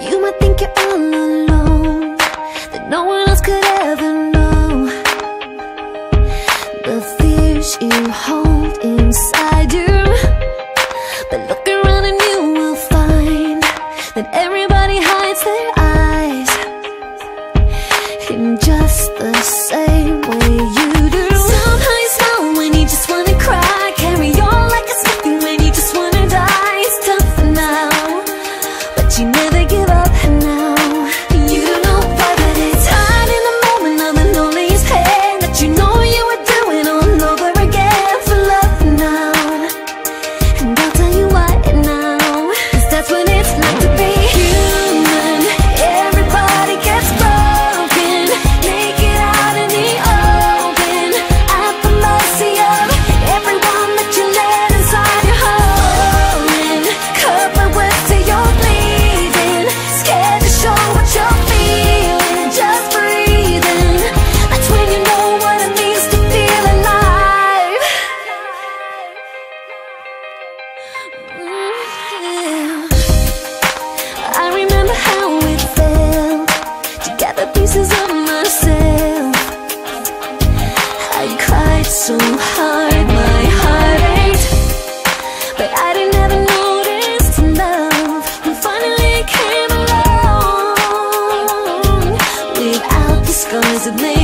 You might think you're all alone That no one else could ever know. The fears you hold inside you But look around and you will find That pieces of myself. I cried so hard, my heart ached. But I didn't ever notice love And finally came along. Without the scars that made